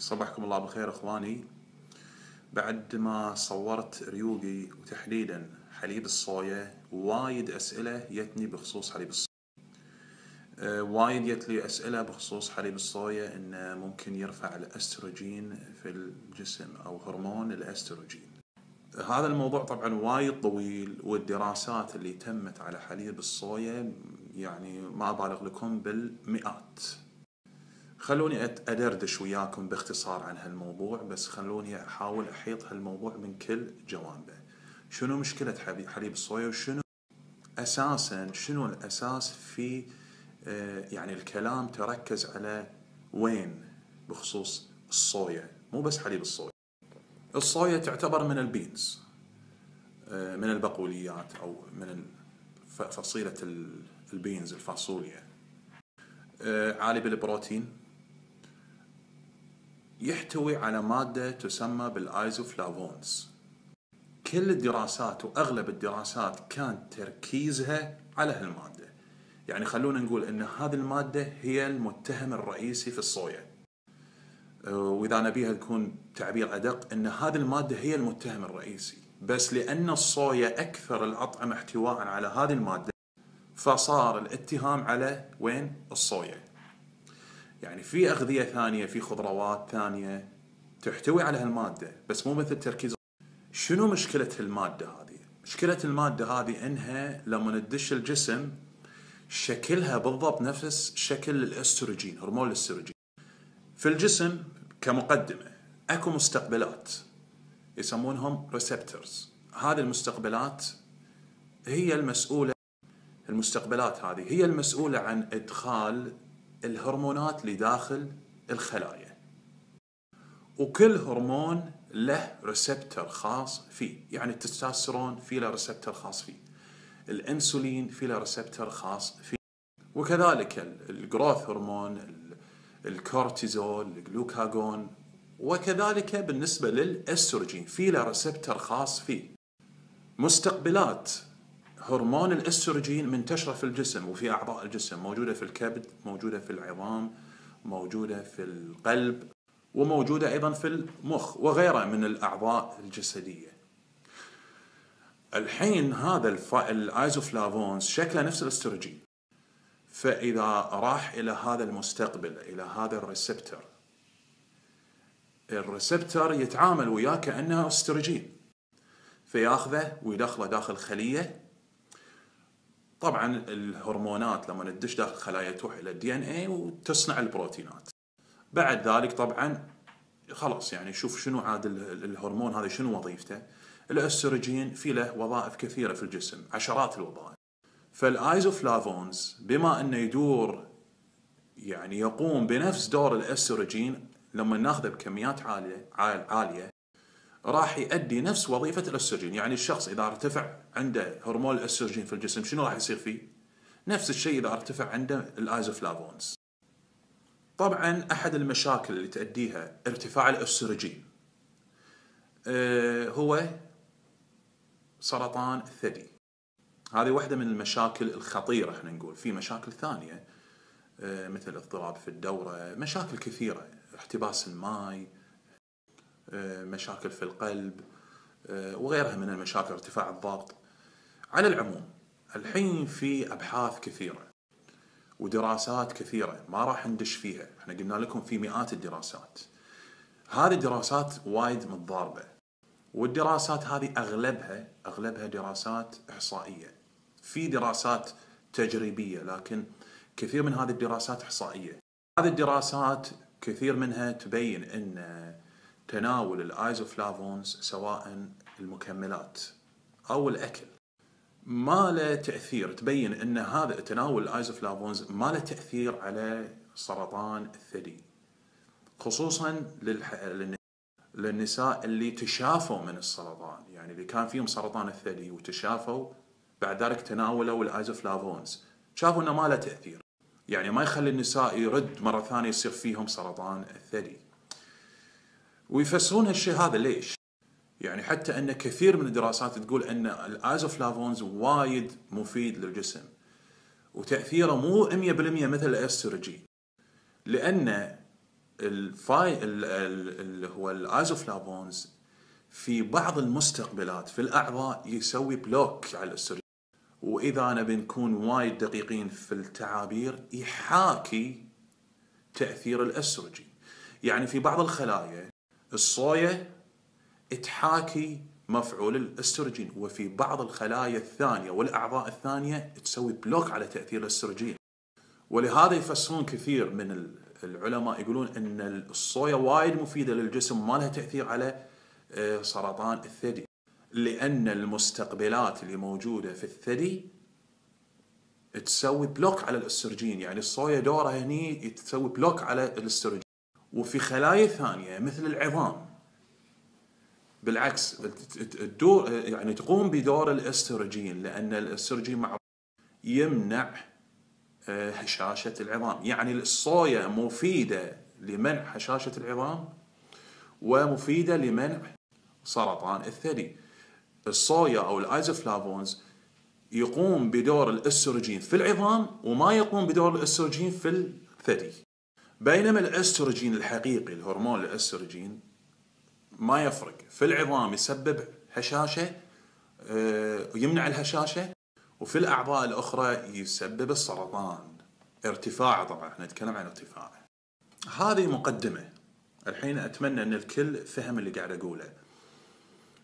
صبحكم الله بالخير إخواني. بعد ما صورت ريوقي وتحديدا حليب الصويا وايد أسئلة جتني بخصوص حليب الصويا. أه وايد جت لي أسئلة بخصوص حليب الصويا إنه ممكن يرفع الأستروجين في الجسم أو هرمون الأستروجين. هذا الموضوع طبعا وايد طويل والدراسات اللي تمت على حليب الصويا يعني ما أبالغ لكم بالمئات. خلوني أدردش وياكم باختصار عن هالموضوع بس خلوني أحاول أحيط هالموضوع من كل جوانبه. شنو مشكلة حليب الصويا وشنو أساسا شنو الأساس في آه، يعني الكلام تركز على وين بخصوص الصويا؟ مو بس حليب الصويا. الصويا تعتبر من البينز آه، من البقوليات أو من فصيلة ال beans الفاصوليا. آه، عالي بالبروتين يحتوي على مادة تسمى بال isoflavones. كل الدراسات وأغلب الدراسات كان تركيزها على هالمادة. يعني خلونا نقول إن هذه المادة هي المتهم الرئيسي في الصويا. وإذا نبيها تكون تعبير أدق إن هذه المادة هي المتهم الرئيسي. بس لأن الصويا أكثر الأطعمة احتواء على هذه المادة فصار الاتهام على وين؟ الصويا. يعني في أغذية ثانية في خضروات ثانية تحتوي على هالمادة بس مو مثل تركيز شنو مشكلة الماده هذه؟ مشكلة المادة هذه إنها لما تدش الجسم شكلها بالضبط نفس شكل الأستروجين هرمون الأستروجين. في الجسم كمقدمة أكو مستقبلات يسمونهم ريسبتورز هذه المستقبلات هي المسؤولة المستقبلات هذه هي المسؤولة عن إدخال الهرمونات لداخل الخلايا. وكل هرمون له receptor خاص فيه. يعني التستوستيرون في له receptor خاص فيه. الإنسولين في له receptor خاص فيه. وكذلك ال growth هرمون الكورتيزول الجلوكاجون وكذلك بالنسبة للأستروجين في له receptor خاص فيه. مستقبلات هرمون الأستروجين منتشرة في الجسم وفي أعضاء الجسم موجودة في الكبد موجودة في العظام موجودة في القلب وموجودة أيضا في المخ وغيرها من الأعضاء الجسدية. الحين هذا الأيزوفلافونز شكله نفس الأستروجين. فإذا راح إلى هذا المستقبل إلى هذا الريسبتر ال receptor يتعامل وياه كأنه أستروجين. فياخذه ويدخله داخل خلية طبعا الهرمونات لما تدش داخل الخلايا تروح إلى ال DNA وتصنع البروتينات. بعد ذلك طبعا خلاص يعني شوف شنو عاد الهرمون هذا شنو وظيفته. الأستروجين في له وظائف كثيرة في الجسم عشرات الوظائف. فال isoflavones بما أنه يدور يعني يقوم بنفس دور الأستروجين لما ناخذه بكميات عاليه عالية راح يؤدي نفس وظيفة الاستروجين يعني الشخص إذا ارتفع عنده هرمون الاستروجين في الجسم شنو راح يصير فيه؟ نفس الشيء إذا ارتفع عنده ال isoflavones طبعا أحد المشاكل اللي تؤديها ارتفاع الاستروجين أه هو سرطان الثدي. هذه واحدة من المشاكل الخطيرة إحنا نقول. في مشاكل ثانية أه مثل اضطراب في الدورة مشاكل كثيرة احتباس الماء آه، مشاكل في القلب آه، وغيرها من المشاكل ارتفاع الضغط. على العموم الحين في أبحاث كثيرة ودراسات كثيرة ما راح ندش فيها. إحنا قلنا لكم في مئات الدراسات. هذه الدراسات وايد متضاربة والدراسات هذه أغلبها أغلبها دراسات إحصائية. في دراسات تجريبية لكن كثير من هذه الدراسات إحصائية. هذه الدراسات كثير منها تبين إن تناول ال isoflavones سواء المكملات أو الأكل. ما له تأثير تبين إن هذا تناول ال isoflavones ما له تأثير على سرطان الثدي خصوصا للنساء اللي تشافوا من السرطان. يعني اللي كان فيهم سرطان الثدي وتشافوا بعد ذلك تناولوا ال isoflavones شافوا إنه ما له تأثير. يعني ما يخلي النساء يرد مرة ثانية يصير فيهم سرطان الثدي. ويفسرون هالشيء هذا ليش؟ يعني حتى أن كثير من الدراسات تقول أن ال isoflavones وايد مفيد للجسم وتأثيره مو 100% مثل الاستروجين لأن ال phy- ال- ال- اللي هو ال isoflavones في بعض المستقبلات في الأعضاء يسوي block على الاستروجين وإذا نبي نكون وايد دقيقين في التعابير يحاكي تأثير الاستروجين يعني في بعض الخلايا الصويا تحاكي مفعول الاستروجين وفي بعض الخلايا الثانية والأعضاء الثانية تسوي block على تأثير الاستروجين ولهذا يفسرون كثير من ال- العلماء يقولون إن الصويا وايد مفيدة للجسم ما لها تأثير على آه، سرطان الثدي. لأن المستقبلات اللي موجودة في الثدي تسوي block على الاستروجين يعني الصويا دورها هني تسوي block على الاستروجين وفي خلايا ثانية مثل العظام. بالعكس الدور يعني تقوم بدور الاستروجين لأن الاستروجين مع يمنع آه، هشاشه العظام. يعني الصويا مفيدة لمنع هشاشه العظام ومفيدة لمنع سرطان الثدي. الصويا أو ال isoflavones يقوم بدور الاستروجين في العظام وما يقوم بدور الاستروجين في الثدي. بينما الاستروجين الحقيقي الهرمون الاستروجين ما يفرق. في العظام يسبب هشاشة آه، يمنع الهشاشة وفي الأعضاء الأخرى يسبب السرطان. ارتفاع طبعا إحنا نتكلم عن ارتفاع. هذه مقدمة. الحين أتمنى إن الكل فهم اللي قاعد أقوله.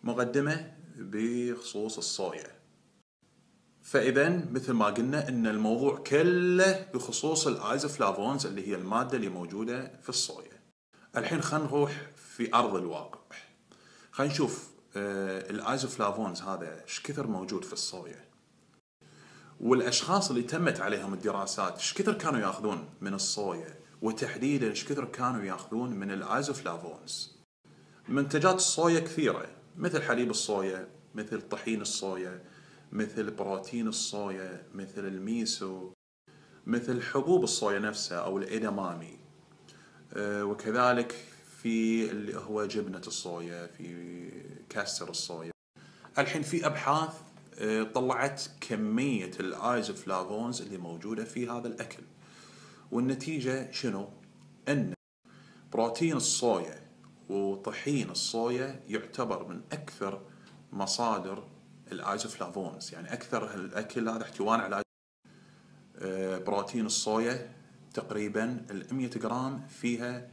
مقدمة بخصوص الصويا. فاذا مثل ما قلنا إن الموضوع كله بخصوص الايزوفلافونز اللي هي المادة اللي موجودة في الصويا. الحين خلينا نروح في أرض الواقع. خلينا نشوف آه، ال isoflavones هذا إيش كثر موجود في الصويا. والأشخاص اللي تمت عليهم الدراسات إيش كثر كانوا يأخذون من الصويا؟ وتحديدا إيش كثر كانوا يأخذون من ال isoflavones منتجات الصويا كثيرة مثل حليب الصويا مثل طحين الصويا مثل بروتين الصويا مثل الميسو مثل حبوب الصويا نفسها أو الادمامي آه، وكذلك في اللي هو جبنة الصويا في كاستر الصويا. الحين في أبحاث آه، طلعت كمية ال isoflavones اللي موجودة في هذا الأكل. والنتيجة شنو؟ إن بروتين الصويا وطحين الصويا يعتبر من أكثر مصادر ال isoflavones يعني أكثر الأكل هذا احتواء على بروتين الصويا تقريبا ال 100 جرام فيها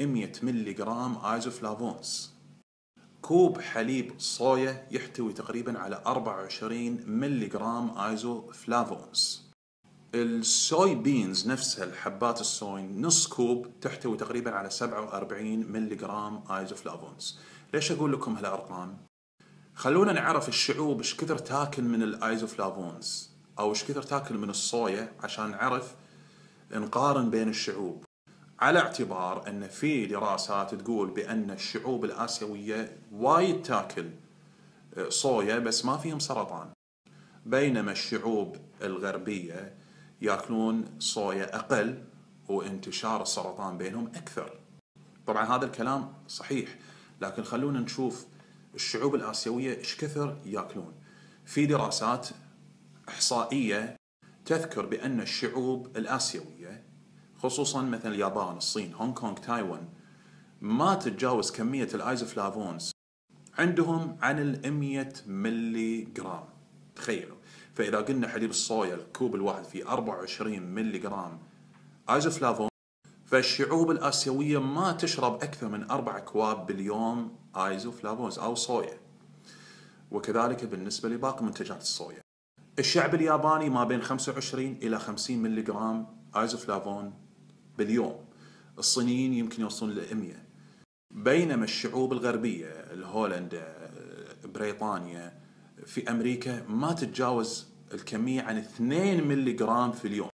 100 ملي جرام isoflavones كوب حليب صويا يحتوي تقريبا على 24 ملي جرام isoflavones ال soy beans نفسها الحبات الصويا نص كوب تحتوي تقريبا على 47 ملي جرام isoflavones ليش أقول لكم هالأرقام؟ خلونا نعرف الشعوب إيش كثر تاكل من ال isoflavones أو إيش كثر تاكل من الصويا عشان نعرف نقارن بين الشعوب. على اعتبار إن في دراسات تقول بأن الشعوب الآسيوية وايد تاكل آه، صويا بس ما فيهم سرطان. بينما الشعوب الغربية ياكلون صويا أقل وانتشار السرطان بينهم أكثر. طبعا هذا الكلام صحيح لكن خلونا نشوف الشعوب الآسيوية إيش كثر يأكلون؟ في دراسات إحصائية تذكر بأن الشعوب الآسيوية خصوصا مثل اليابان، الصين، هونغ كونغ، تايوان ما تتجاوز كمية ال isoflavones. عندهم عن ال 100 ملي جرام تخيلوا. فإذا قلنا حليب الصويا الكوب الواحد فيه 24 ملي جرام isoflavone فالشعوب الآسيوية ما تشرب أكثر من أربع أكواب باليوم isoflavones أو صويا. وكذلك بالنسبة لباقي منتجات الصويا. الشعب الياباني ما بين 25 إلى 50 ملي جرام isoflavone باليوم. الصينيين يمكن يوصلون ل 100 بينما الشعوب الغربية الهولندا بريطانيا في أمريكا ما تتجاوز الكمية عن 2 ملي جرام في اليوم.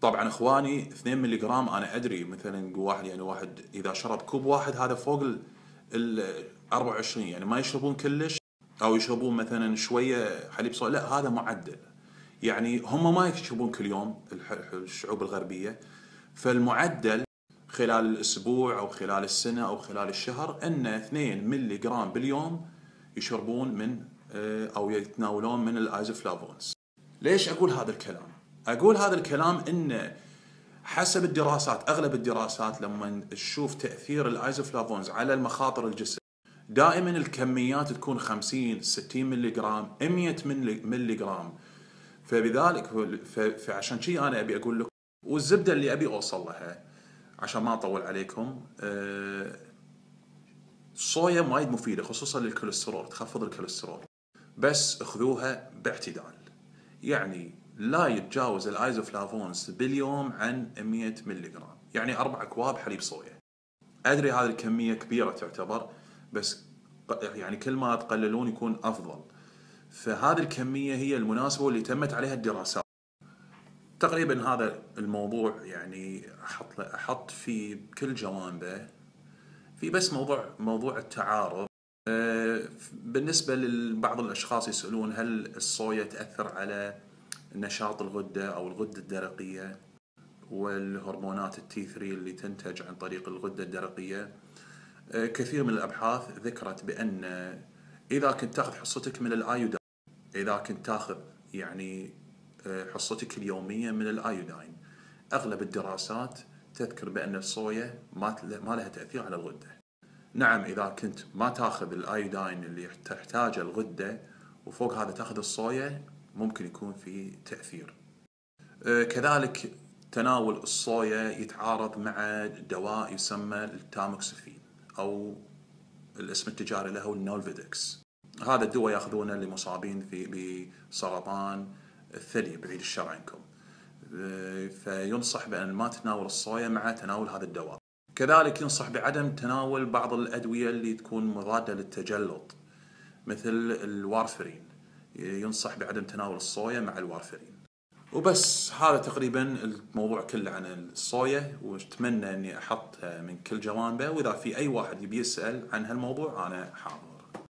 طبعا إخواني 2 ملي جرام أنا أدري مثلا واحد يعني واحد إذا شرب كوب واحد هذا فوق ال 24 يعني ما يشربون كلش أو يشربون مثلا شوية حليب صويا لا هذا معدل يعني هم ما يشربون كل يوم الشعوب الغربية فالمعدل خلال الأسبوع أو خلال السنة أو خلال الشهر إن 2 ملي جرام باليوم يشربون من آه، أو يتناولون من ال isoflavones. ليش أقول هذا الكلام؟ أقول هذا الكلام إن حسب الدراسات أغلب الدراسات لما تشوف تأثير ال isoflavones على المخاطر الجسم دائما الكميات تكون 50 60 ملي جرام 100 ملي جرام فبذلك فعشان شي أنا أبي أقول لكم والزبدة اللي أبي أوصل لها عشان ما أطول عليكم آه، الصويا وايد مفيدة خصوصا للكوليسترول تخفض الكوليسترول. بس خذوها باعتدال يعني لا يتجاوز ال isoflavones باليوم عن 100 ملي جرام يعني أربع أكواب حليب صويا. أدري هذه الكمية كبيرة تعتبر. بس يعني كل ما تقللون يكون أفضل. فهذه الكمية هي المناسبة واللي تمت عليها الدراسات. تقريبا هذا الموضوع يعني أحط أحط في كل جوانبه. في بس موضوع موضوع التعارض. آه، بالنسبة لبعض الأشخاص يسألون هل الصويا تأثر على نشاط الغدة أو الغدة الدرقية والهرمونات التي 3 اللي تنتج عن طريق الغدة الدرقية؟ كثير من الأبحاث ذكرت بأن إذا كنت تأخذ حصتك من الآيودين إذا كنت تأخذ يعني آه، حصتك اليومية من الآيودين أغلب الدراسات تذكر بأن الصويا ما ما لها تأثير على الغدة. نعم إذا كنت ما تأخذ الآيودين اللي تحتاجه الغدة وفوق هذا تأخذ الصويا ممكن يكون في تأثير. آه، كذلك تناول الصويا يتعارض مع دواء يسمى التاموكسفين أو الاسم التجاري له النولفيدكس. هذا الدواء يأخذونه لمصابين في بسرطان الثدي بعيد الشر عنكم. فينصح بأن ما تناول الصويا مع تناول هذا الدواء كذلك ينصح بعدم تناول بعض الأدوية اللي تكون مضادة للتجلط مثل الوارفرين ينصح بعدم تناول الصويا مع الوارفرين وبس هذا تقريبا الموضوع كله عن الصويا وأتمنى إني احطها من كل جوانبه وإذا في أي واحد يبي يسأل عن هالموضوع أنا حاضر.